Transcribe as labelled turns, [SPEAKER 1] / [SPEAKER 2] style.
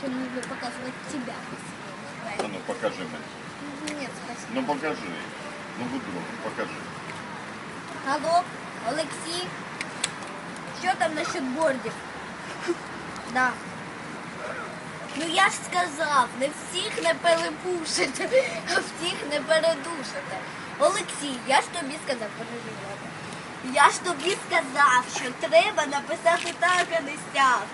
[SPEAKER 1] чем нужно показывать тебя.
[SPEAKER 2] Да ну покажи мне.
[SPEAKER 1] Нет, спасибо.
[SPEAKER 2] Ну покажи. Ну будь другом, покажи.
[SPEAKER 1] Алло, Олексій. Що там насчет бордик? Да. Ну я ж сказав, не всіх не перепушите, а всіх не передушите. Олексій, я ж тобі сказав, переживати. Я ж тобі сказав, що треба написати так, а не сяк.